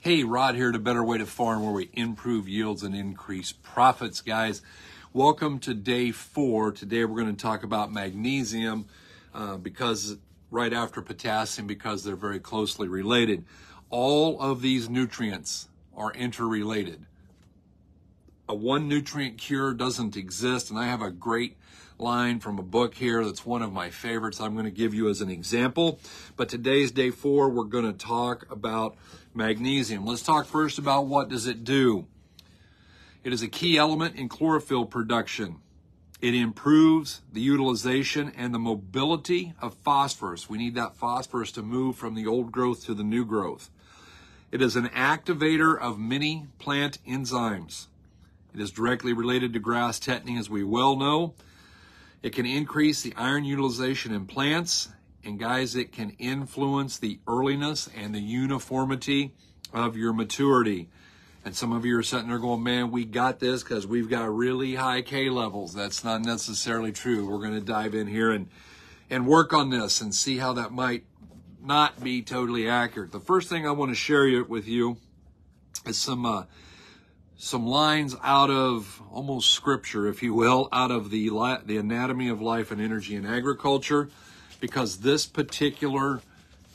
Hey, Rod here to Better Way to Farm, where we improve yields and increase profits, guys. Welcome to day four. Today we're going to talk about magnesium uh, because right after potassium, because they're very closely related. All of these nutrients are interrelated. A one nutrient cure doesn't exist, and I have a great line from a book here that's one of my favorites I'm going to give you as an example. But today's day four, we're going to talk about magnesium. Let's talk first about what does it do. It is a key element in chlorophyll production. It improves the utilization and the mobility of phosphorus. We need that phosphorus to move from the old growth to the new growth. It is an activator of many plant enzymes. It is directly related to grass tetany, as we well know. It can increase the iron utilization in plants. And guys, it can influence the earliness and the uniformity of your maturity. And some of you are sitting there going, man, we got this because we've got really high K levels. That's not necessarily true. We're going to dive in here and, and work on this and see how that might not be totally accurate. The first thing I want to share with you is some uh, some lines out of almost scripture, if you will, out of the the anatomy of life and energy and agriculture, because this particular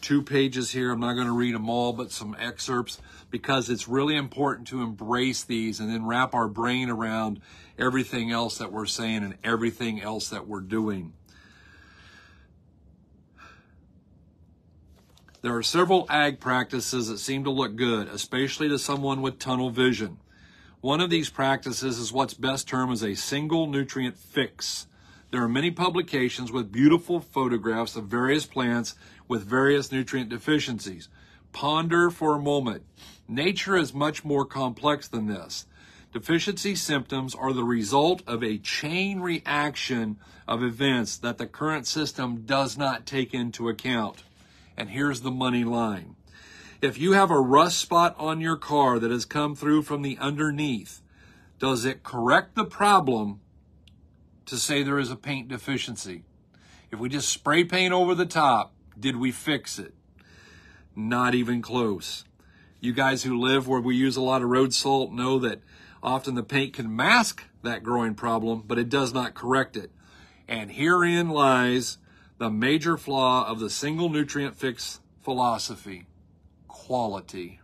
two pages here, I'm not going to read them all, but some excerpts, because it's really important to embrace these and then wrap our brain around everything else that we're saying and everything else that we're doing. There are several ag practices that seem to look good, especially to someone with tunnel vision. One of these practices is what's best termed as a single nutrient fix. There are many publications with beautiful photographs of various plants with various nutrient deficiencies. Ponder for a moment. Nature is much more complex than this. Deficiency symptoms are the result of a chain reaction of events that the current system does not take into account. And here's the money line. If you have a rust spot on your car that has come through from the underneath, does it correct the problem to say there is a paint deficiency? If we just spray paint over the top, did we fix it? Not even close. You guys who live where we use a lot of road salt know that often the paint can mask that growing problem, but it does not correct it. And herein lies the major flaw of the single nutrient fix philosophy quality.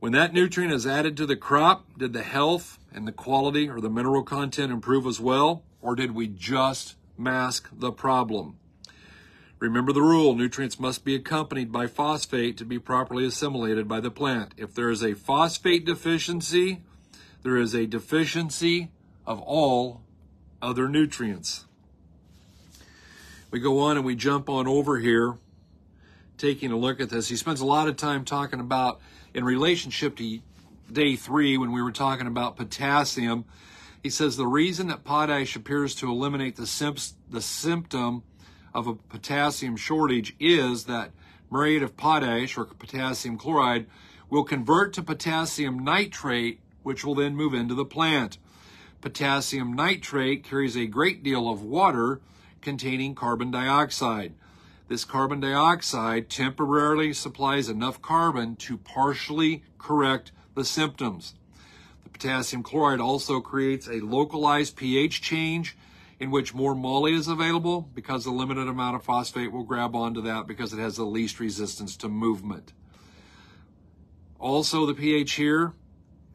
When that nutrient is added to the crop, did the health and the quality or the mineral content improve as well? Or did we just mask the problem? Remember the rule nutrients must be accompanied by phosphate to be properly assimilated by the plant. If there is a phosphate deficiency, there is a deficiency of all other nutrients. We go on and we jump on over here taking a look at this. He spends a lot of time talking about, in relationship to day three, when we were talking about potassium, he says the reason that potash appears to eliminate the, the symptom of a potassium shortage is that muriate of potash or potassium chloride will convert to potassium nitrate, which will then move into the plant. Potassium nitrate carries a great deal of water containing carbon dioxide. This carbon dioxide temporarily supplies enough carbon to partially correct the symptoms. The potassium chloride also creates a localized pH change in which more moly is available because the limited amount of phosphate will grab onto that because it has the least resistance to movement. Also, the pH here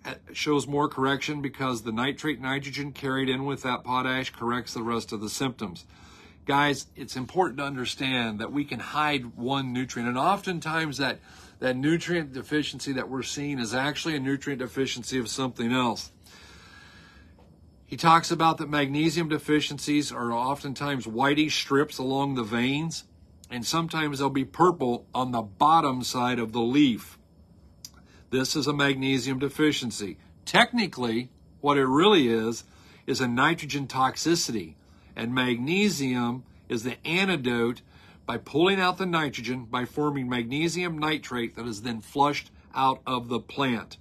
uh, shows more correction because the nitrate nitrogen carried in with that potash corrects the rest of the symptoms. Guys, it's important to understand that we can hide one nutrient, and oftentimes that, that nutrient deficiency that we're seeing is actually a nutrient deficiency of something else. He talks about that magnesium deficiencies are oftentimes whitish strips along the veins, and sometimes they'll be purple on the bottom side of the leaf. This is a magnesium deficiency. Technically, what it really is, is a nitrogen toxicity. And magnesium is the antidote by pulling out the nitrogen by forming magnesium nitrate that is then flushed out of the plant.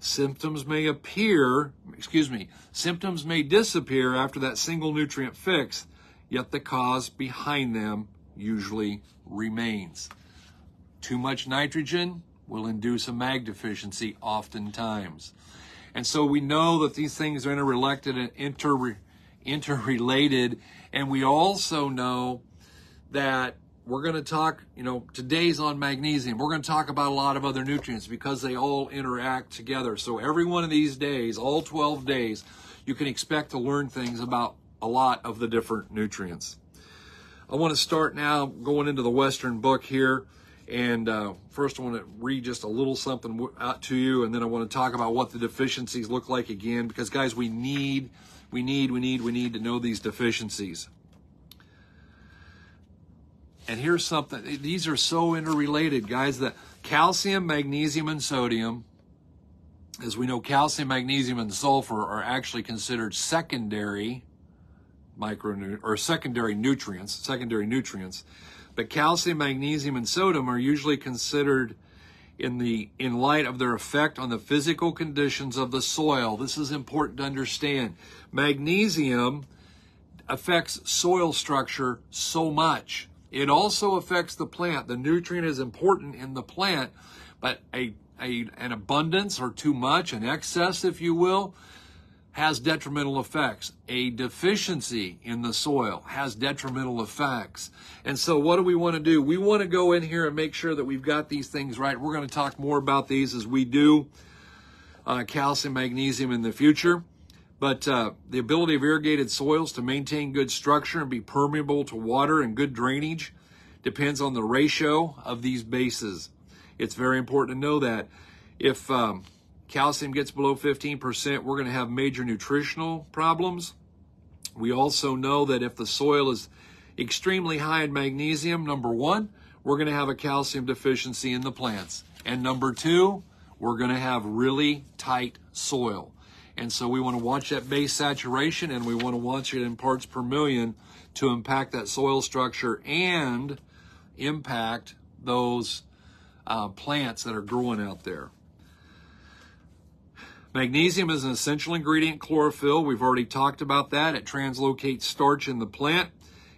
Symptoms may appear, excuse me, symptoms may disappear after that single nutrient fix, yet the cause behind them usually remains. Too much nitrogen will induce a mag deficiency oftentimes. And so we know that these things are interrelated and inter, interrelated. And we also know that we're going to talk, you know, today's on magnesium. We're going to talk about a lot of other nutrients because they all interact together. So every one of these days, all 12 days, you can expect to learn things about a lot of the different nutrients. I want to start now going into the Western book here. And uh, first, I want to read just a little something out to you, and then I want to talk about what the deficiencies look like again. Because, guys, we need, we need, we need, we need to know these deficiencies. And here's something, these are so interrelated, guys, that calcium, magnesium, and sodium, as we know, calcium, magnesium, and sulfur are actually considered secondary micro or secondary nutrients, secondary nutrients. But calcium, magnesium, and sodium are usually considered in the in light of their effect on the physical conditions of the soil. This is important to understand. Magnesium affects soil structure so much. It also affects the plant. The nutrient is important in the plant, but a, a an abundance or too much, an excess, if you will, has detrimental effects. A deficiency in the soil has detrimental effects. And so, what do we want to do? We want to go in here and make sure that we've got these things right. We're going to talk more about these as we do uh, calcium, magnesium in the future. But uh, the ability of irrigated soils to maintain good structure and be permeable to water and good drainage depends on the ratio of these bases. It's very important to know that. If um, calcium gets below 15%, we're going to have major nutritional problems. We also know that if the soil is extremely high in magnesium, number one, we're going to have a calcium deficiency in the plants. And number two, we're going to have really tight soil. And so we want to watch that base saturation and we want to watch it in parts per million to impact that soil structure and impact those uh, plants that are growing out there. Magnesium is an essential ingredient chlorophyll. We've already talked about that. It translocates starch in the plant.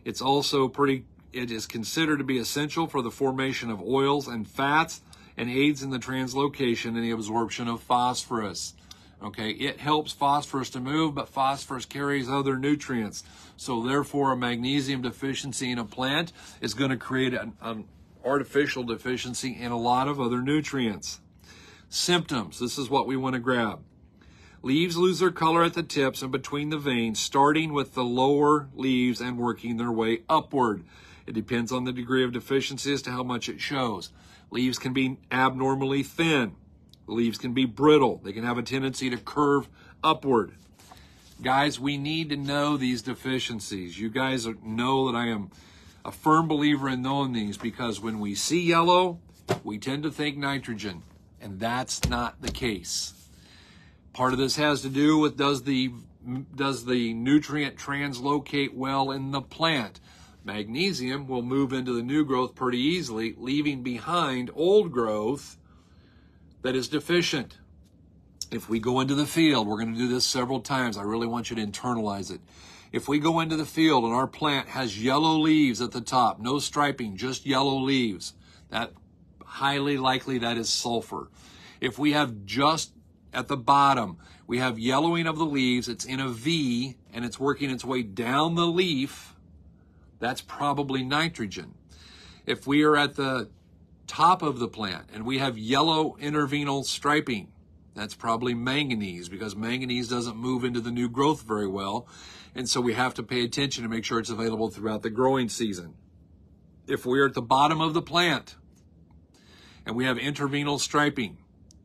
It's also pretty, it is considered to be essential for the formation of oils and fats and aids in the translocation and the absorption of phosphorus. Okay, it helps phosphorus to move, but phosphorus carries other nutrients. So therefore, a magnesium deficiency in a plant is going to create an, an artificial deficiency in a lot of other nutrients. Symptoms, this is what we want to grab. Leaves lose their color at the tips and between the veins, starting with the lower leaves and working their way upward. It depends on the degree of deficiency as to how much it shows. Leaves can be abnormally thin. Leaves can be brittle. They can have a tendency to curve upward. Guys, we need to know these deficiencies. You guys know that I am a firm believer in knowing these because when we see yellow, we tend to think nitrogen, and that's not the case. Part of this has to do with does the does the nutrient translocate well in the plant? Magnesium will move into the new growth pretty easily, leaving behind old growth that is deficient. If we go into the field, we're going to do this several times. I really want you to internalize it. If we go into the field and our plant has yellow leaves at the top, no striping, just yellow leaves, that highly likely that is sulfur. If we have just at the bottom, we have yellowing of the leaves, it's in a V and it's working its way down the leaf, that's probably nitrogen. If we are at the top of the plant and we have yellow interveinal striping. That's probably manganese because manganese doesn't move into the new growth very well. And so we have to pay attention to make sure it's available throughout the growing season. If we're at the bottom of the plant and we have interveinal striping,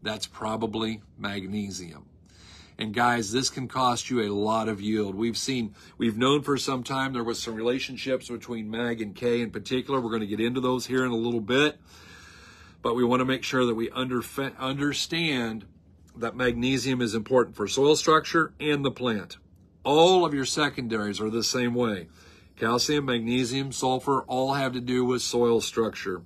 that's probably magnesium. And guys, this can cost you a lot of yield. We've seen, we've known for some time there was some relationships between mag and K in particular. We're going to get into those here in a little bit but we want to make sure that we under, understand that magnesium is important for soil structure and the plant. All of your secondaries are the same way. Calcium, magnesium, sulfur all have to do with soil structure.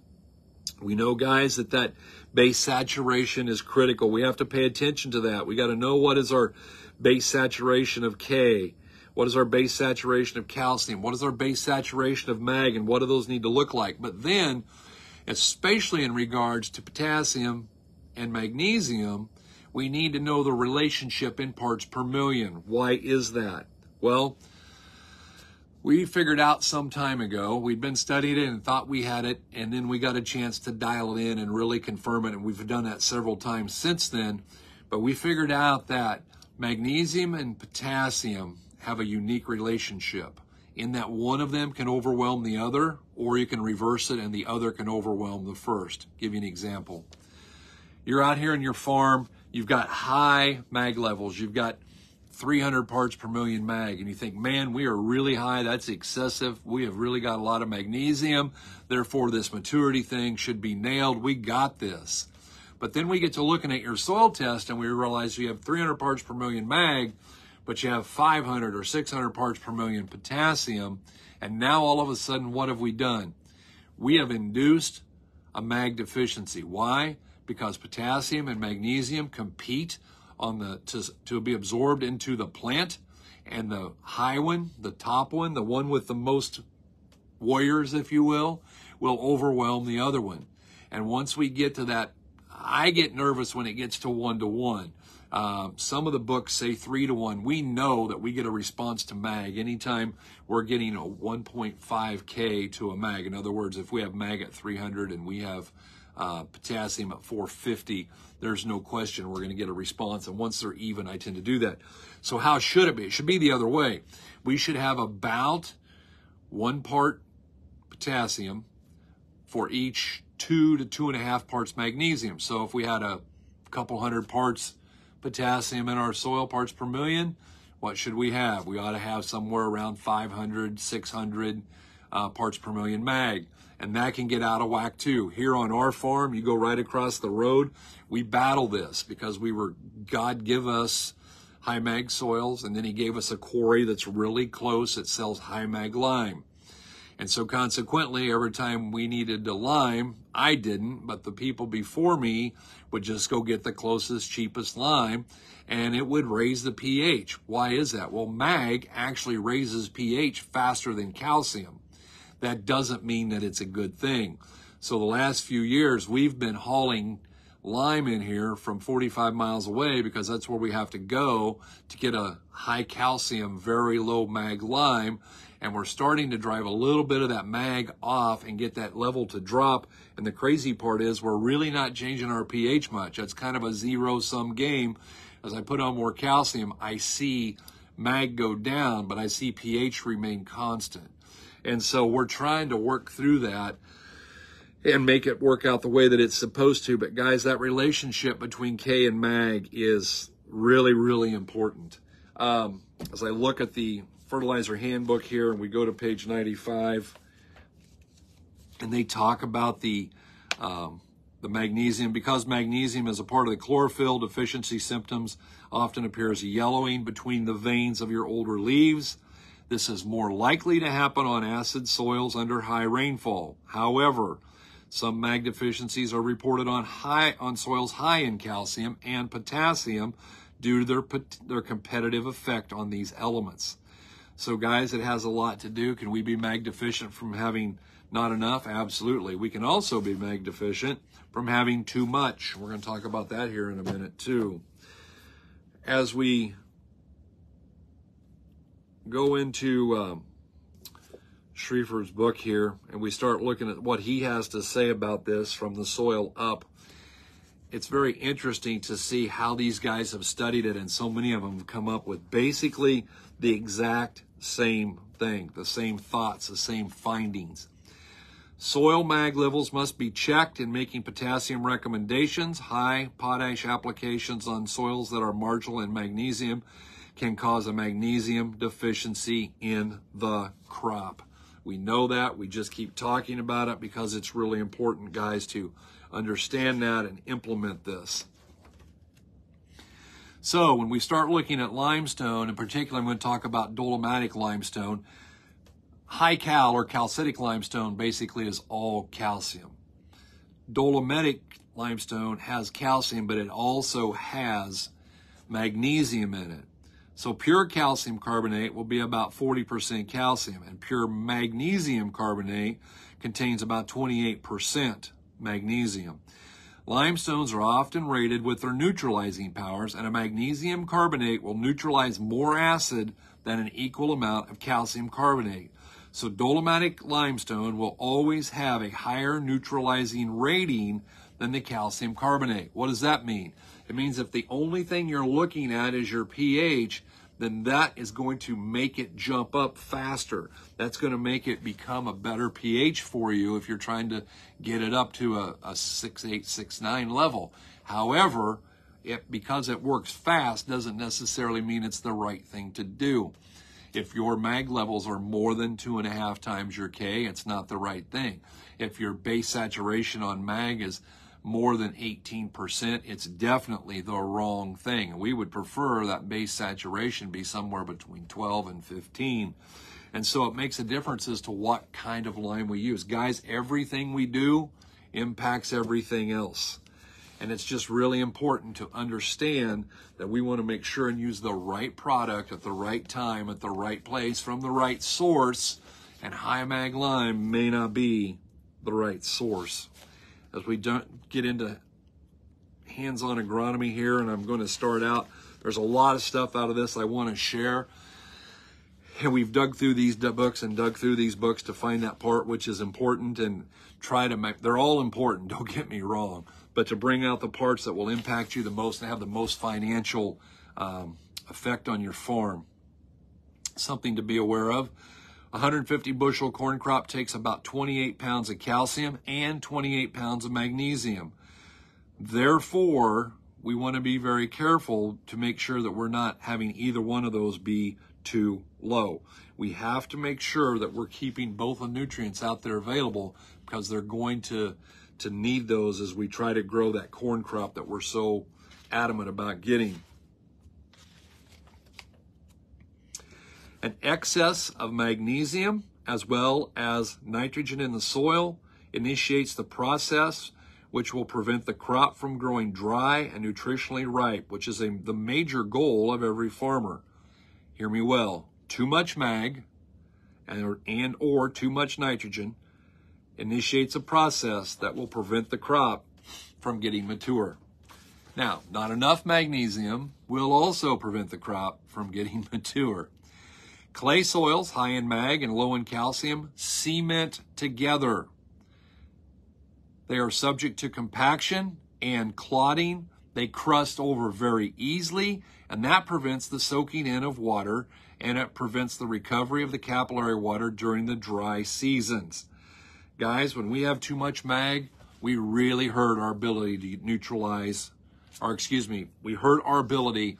We know, guys, that that base saturation is critical. We have to pay attention to that. We got to know what is our base saturation of K. What is our base saturation of calcium? What is our base saturation of mag? And what do those need to look like? But then especially in regards to potassium and magnesium, we need to know the relationship in parts per million. Why is that? Well, we figured out some time ago. We'd been studying it and thought we had it, and then we got a chance to dial it in and really confirm it. And we've done that several times since then. But we figured out that magnesium and potassium have a unique relationship in that one of them can overwhelm the other, or you can reverse it and the other can overwhelm the first. Give you an example. You're out here in your farm, you've got high mag levels, you've got 300 parts per million mag, and you think, man, we are really high, that's excessive. We have really got a lot of magnesium, therefore, this maturity thing should be nailed. We got this. But then we get to looking at your soil test and we realize you have 300 parts per million mag, but you have 500 or 600 parts per million potassium. And now all of a sudden, what have we done? We have induced a mag deficiency. Why? Because potassium and magnesium compete on the to, to be absorbed into the plant and the high one, the top one, the one with the most warriors, if you will, will overwhelm the other one. And once we get to that I get nervous when it gets to one to one. Some of the books say three to one. We know that we get a response to mag anytime we're getting a 1.5K to a mag. In other words, if we have mag at 300 and we have uh, potassium at 450, there's no question we're going to get a response. And once they're even, I tend to do that. So how should it be? It should be the other way. We should have about one part potassium for each two to two and a half parts magnesium. So if we had a couple hundred parts potassium in our soil, parts per million, what should we have? We ought to have somewhere around 500, 600 uh, parts per million mag. And that can get out of whack too. Here on our farm, you go right across the road. We battle this because we were, God give us high mag soils, and then He gave us a quarry that's really close that sells high mag lime. And so consequently, every time we needed to lime, I didn't, but the people before me would just go get the closest, cheapest lime and it would raise the pH. Why is that? Well, mag actually raises pH faster than calcium. That doesn't mean that it's a good thing. So the last few years, we've been hauling lime in here from 45 miles away because that's where we have to go to get a high calcium, very low mag lime. And we're starting to drive a little bit of that mag off and get that level to drop. And the crazy part is we're really not changing our pH much. That's kind of a zero sum game. As I put on more calcium, I see mag go down, but I see pH remain constant. And so we're trying to work through that and make it work out the way that it's supposed to. But guys, that relationship between K and mag is really, really important. Um, as I look at the fertilizer handbook here and we go to page 95 and they talk about the um, the magnesium because magnesium is a part of the chlorophyll deficiency symptoms often appears yellowing between the veins of your older leaves this is more likely to happen on acid soils under high rainfall however some mag deficiencies are reported on high on soils high in calcium and potassium due to their, their competitive effect on these elements. So, guys, it has a lot to do. Can we be mag deficient from having not enough? Absolutely. We can also be mag deficient from having too much. We're going to talk about that here in a minute, too. As we go into um, Schriefer's book here, and we start looking at what he has to say about this from the soil up. It's very interesting to see how these guys have studied it, and so many of them have come up with basically the exact same thing, the same thoughts, the same findings. Soil mag levels must be checked in making potassium recommendations. High potash applications on soils that are marginal in magnesium can cause a magnesium deficiency in the crop. We know that. We just keep talking about it because it's really important, guys, to understand that and implement this. So when we start looking at limestone, in particular, I'm going to talk about dolomitic limestone. High cal or calcitic limestone basically is all calcium. Dolomitic limestone has calcium, but it also has magnesium in it. So pure calcium carbonate will be about 40% calcium, and pure magnesium carbonate contains about 28% magnesium. Limestones are often rated with their neutralizing powers, and a magnesium carbonate will neutralize more acid than an equal amount of calcium carbonate. So dolomitic limestone will always have a higher neutralizing rating than the calcium carbonate. What does that mean? It means if the only thing you're looking at is your pH, then that is going to make it jump up faster. That's going to make it become a better pH for you if you're trying to get it up to a, a 6, 8, 6, 9 level. However, it, because it works fast doesn't necessarily mean it's the right thing to do. If your mag levels are more than two and a half times your K, it's not the right thing. If your base saturation on mag is more than 18%, it's definitely the wrong thing. We would prefer that base saturation be somewhere between 12 and 15. And so it makes a difference as to what kind of lime we use. Guys, everything we do impacts everything else. And it's just really important to understand that we want to make sure and use the right product at the right time, at the right place, from the right source. And high mag lime may not be the right source as we don't get into hands-on agronomy here and I'm going to start out there's a lot of stuff out of this I want to share. And we've dug through these books and dug through these books to find that part which is important and try to make they're all important don't get me wrong but to bring out the parts that will impact you the most and have the most financial um, effect on your farm. Something to be aware of 150 bushel corn crop takes about 28 pounds of calcium and 28 pounds of magnesium. Therefore, we want to be very careful to make sure that we're not having either one of those be too low. We have to make sure that we're keeping both the nutrients out there available because they're going to, to need those as we try to grow that corn crop that we're so adamant about getting. An excess of magnesium as well as nitrogen in the soil initiates the process which will prevent the crop from growing dry and nutritionally ripe, which is a, the major goal of every farmer. Hear me well. Too much mag and or, and or too much nitrogen initiates a process that will prevent the crop from getting mature. Now, not enough magnesium will also prevent the crop from getting mature. Clay soils, high in mag and low in calcium, cement together. They are subject to compaction and clotting. They crust over very easily, and that prevents the soaking in of water and it prevents the recovery of the capillary water during the dry seasons. Guys, when we have too much mag, we really hurt our ability to neutralize, or excuse me, we hurt our ability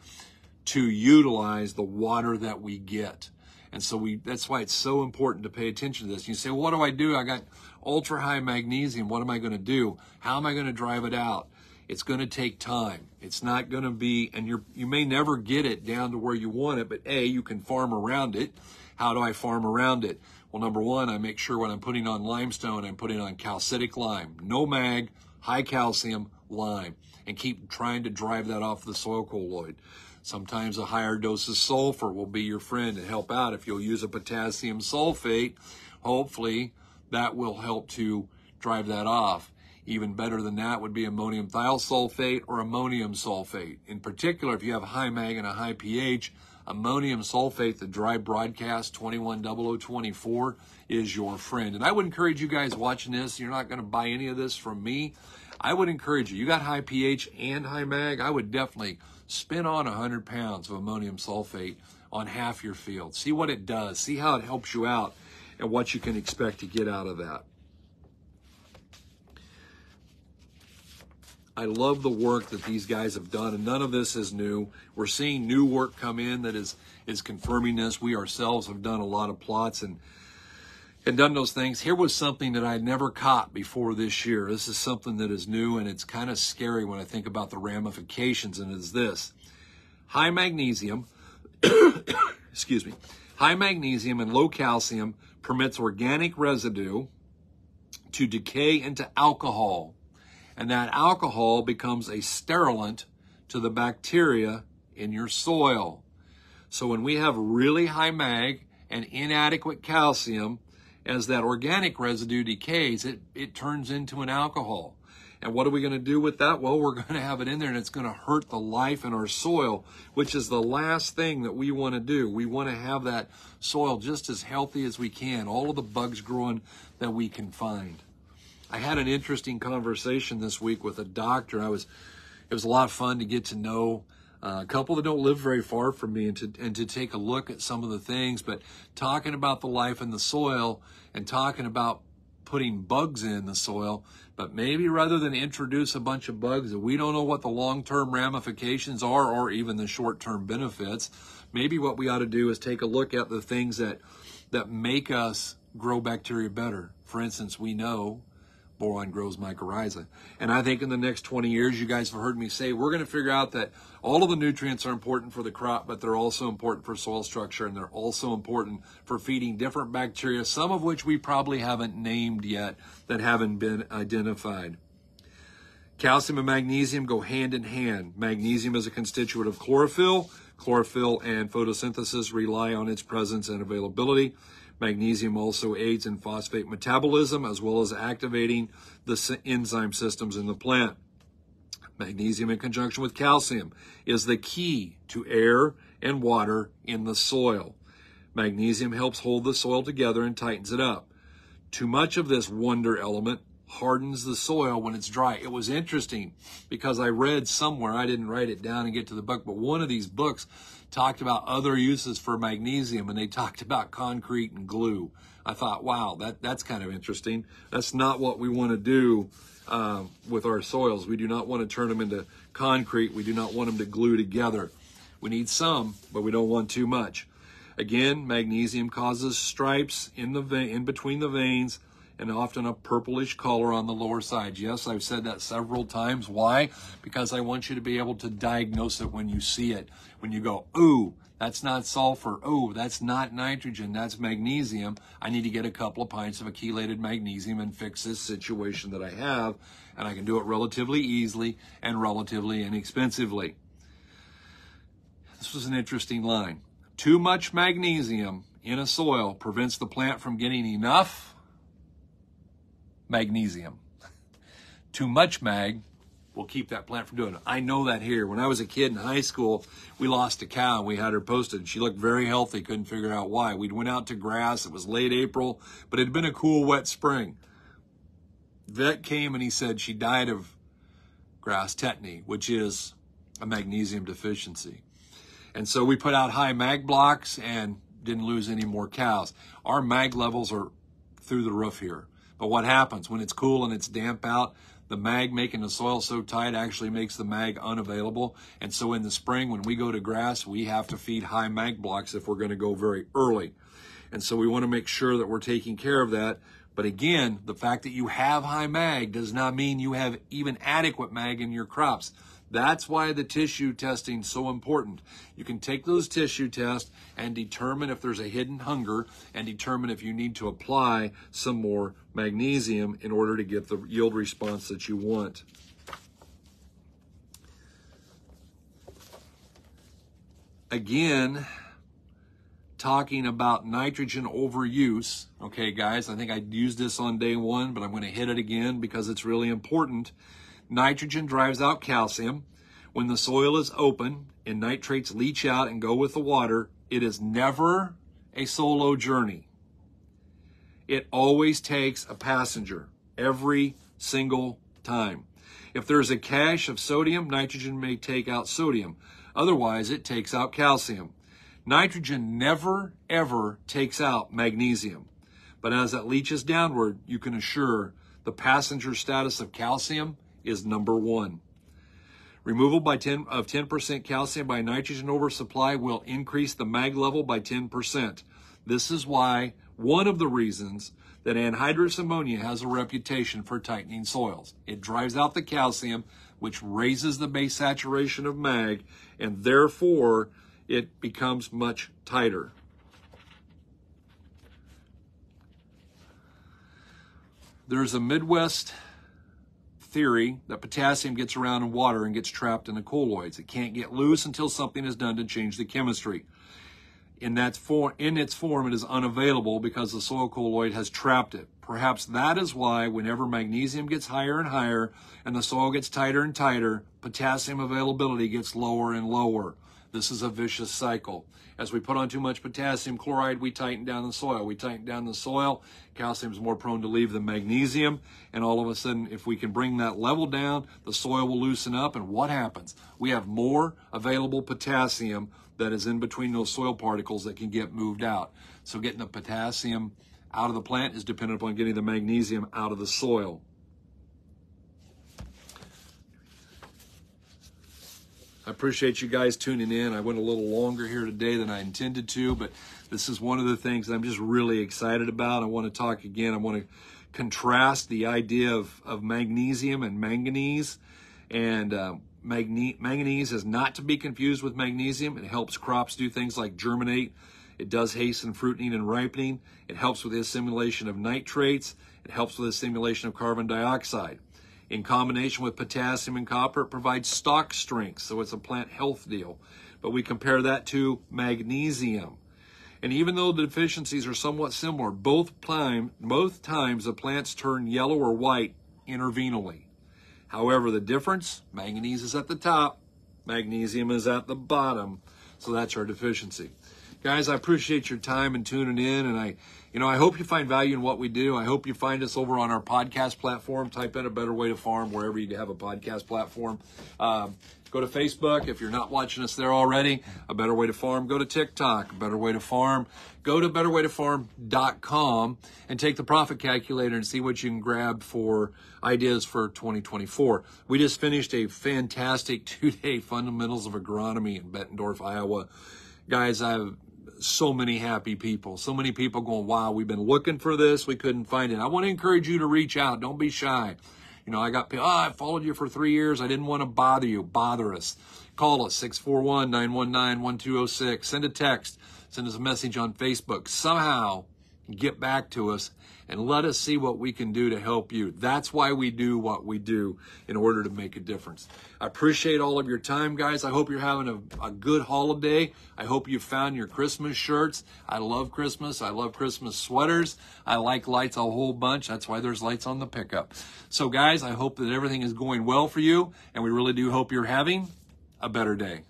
to utilize the water that we get. And so we that's why it's so important to pay attention to this. You say, well, what do I do? I got ultra high magnesium. What am I going to do? How am I going to drive it out? It's going to take time. It's not going to be, and you're, you may never get it down to where you want it, but A, you can farm around it. How do I farm around it? Well, number one, I make sure when I'm putting on limestone, I'm putting on calcitic lime. No mag, high calcium lime. And keep trying to drive that off the soil colloid. Sometimes a higher dose of sulfur will be your friend and help out. If you'll use a potassium sulfate, hopefully that will help to drive that off. Even better than that would be ammonium thiosulfate or ammonium sulfate. In particular, if you have high mag and a high pH, ammonium sulfate, the dry broadcast 210024, is your friend. And I would encourage you guys watching this, you're not going to buy any of this from me. I would encourage you, you got high pH and high mag, I would definitely spin on 100 pounds of ammonium sulfate on half your field. See what it does. See how it helps you out and what you can expect to get out of that. I love the work that these guys have done, and none of this is new. We're seeing new work come in that is is confirming this. We ourselves have done a lot of plots and and done those things. Here was something that I never caught before this year. This is something that is new and it's kind of scary when I think about the ramifications, and it's this high magnesium, excuse me, high magnesium and low calcium permits organic residue to decay into alcohol, and that alcohol becomes a sterilant to the bacteria in your soil. So when we have really high mag and inadequate calcium, as that organic residue decays, it, it turns into an alcohol. And what are we going to do with that? Well, we're going to have it in there and it's going to hurt the life in our soil, which is the last thing that we want to do. We want to have that soil just as healthy as we can, all of the bugs growing that we can find. I had an interesting conversation this week with a doctor. I was, it was a lot of fun to get to know uh, a couple that don't live very far from me and to, and to take a look at some of the things, but talking about the life in the soil and talking about putting bugs in the soil, but maybe rather than introduce a bunch of bugs that we don't know what the long-term ramifications are or even the short-term benefits, maybe what we ought to do is take a look at the things that that make us grow bacteria better. For instance, we know boron grows mycorrhiza. And I think in the next 20 years, you guys have heard me say, we're going to figure out that all of the nutrients are important for the crop, but they're also important for soil structure and they're also important for feeding different bacteria, some of which we probably haven't named yet that haven't been identified. Calcium and magnesium go hand in hand. Magnesium is a constituent of chlorophyll. Chlorophyll and photosynthesis rely on its presence and availability. Magnesium also aids in phosphate metabolism as well as activating the enzyme systems in the plant. Magnesium in conjunction with calcium is the key to air and water in the soil. Magnesium helps hold the soil together and tightens it up. Too much of this wonder element hardens the soil when it's dry. It was interesting because I read somewhere, I didn't write it down and get to the book, but one of these books talked about other uses for magnesium and they talked about concrete and glue. I thought, wow, that, that's kind of interesting. That's not what we want to do uh, with our soils. We do not want to turn them into concrete. We do not want them to glue together. We need some, but we don't want too much. Again, magnesium causes stripes in the vein, in between the veins and often a purplish color on the lower side. Yes, I've said that several times. Why? Because I want you to be able to diagnose it when you see it. When you go, ooh, that's not sulfur. Oh, that's not nitrogen. That's magnesium. I need to get a couple of pints of a chelated magnesium and fix this situation that I have. And I can do it relatively easily and relatively inexpensively. This was an interesting line. Too much magnesium in a soil prevents the plant from getting enough magnesium. Too much mag will keep that plant from doing it. I know that here. When I was a kid in high school, we lost a cow. We had her posted. She looked very healthy. Couldn't figure out why. We went out to grass. It was late April, but it had been a cool, wet spring. Vet came and he said she died of grass tetany, which is a magnesium deficiency. And so we put out high mag blocks and didn't lose any more cows. Our mag levels are through the roof here. But what happens when it's cool and it's damp out? The mag making the soil so tight actually makes the mag unavailable. And so in the spring, when we go to grass, we have to feed high mag blocks if we're going to go very early. And so we want to make sure that we're taking care of that. But again, the fact that you have high mag does not mean you have even adequate mag in your crops. That's why the tissue testing is so important. You can take those tissue tests and determine if there's a hidden hunger and determine if you need to apply some more magnesium in order to get the yield response that you want. Again, talking about nitrogen overuse. Okay, guys, I think I used this on day one, but I'm going to hit it again because it's really important. Nitrogen drives out calcium. When the soil is open and nitrates leach out and go with the water, it is never a solo journey. It always takes a passenger every single time. If there's a cache of sodium, nitrogen may take out sodium. Otherwise, it takes out calcium. Nitrogen never, ever takes out magnesium. But as it leaches downward, you can assure the passenger status of calcium is number one. Removal by 10 of 10% calcium by nitrogen oversupply will increase the mag level by 10%. This is why one of the reasons that anhydrous ammonia has a reputation for tightening soils. It drives out the calcium, which raises the base saturation of mag, and therefore it becomes much tighter. There's a Midwest theory that potassium gets around in water and gets trapped in the colloids. It can't get loose until something is done to change the chemistry. in that form in its form it is unavailable because the soil colloid has trapped it. Perhaps that is why whenever magnesium gets higher and higher and the soil gets tighter and tighter, potassium availability gets lower and lower. This is a vicious cycle. As we put on too much potassium chloride, we tighten down the soil. We tighten down the soil. Calcium is more prone to leave than magnesium. And all of a sudden, if we can bring that level down, the soil will loosen up. And what happens? We have more available potassium that is in between those soil particles that can get moved out. So getting the potassium out of the plant is dependent upon getting the magnesium out of the soil. I appreciate you guys tuning in. I went a little longer here today than I intended to, but this is one of the things I'm just really excited about. I want to talk again. I want to contrast the idea of, of magnesium and manganese. And uh, magne- manganese is not to be confused with magnesium. It helps crops do things like germinate. It does hasten fruiting and ripening. It helps with the assimilation of nitrates. It helps with the assimilation of carbon dioxide. In combination with potassium and copper, it provides stalk strength, so it's a plant health deal. But we compare that to magnesium. And even though the deficiencies are somewhat similar, both, time, both times the plants turn yellow or white interveinally. However, the difference, manganese is at the top, magnesium is at the bottom, so that's our deficiency. Guys, I appreciate your time and tuning in, and I you know, I hope you find value in what we do. I hope you find us over on our podcast platform. Type in a better way to farm wherever you have a podcast platform. Um, go to Facebook if you're not watching us there already. A better way to farm. Go to TikTok. A better way to farm. Go to betterwaytofarm.com and take the profit calculator and see what you can grab for ideas for 2024. We just finished a fantastic two-day fundamentals of agronomy in Bettendorf, Iowa. Guys, I've so many happy people. So many people going, wow, we've been looking for this. We couldn't find it. I want to encourage you to reach out. Don't be shy. You know, I got, oh, I followed you for three years. I didn't want to bother you. Bother us. Call us 641 919 1206. Send a text. Send us a message on Facebook. Somehow get back to us and let us see what we can do to help you. That's why we do what we do in order to make a difference. I appreciate all of your time, guys. I hope you're having a, a good holiday. I hope you found your Christmas shirts. I love Christmas. I love Christmas sweaters. I like lights a whole bunch. That's why there's lights on the pickup. So, guys, I hope that everything is going well for you, and we really do hope you're having a better day.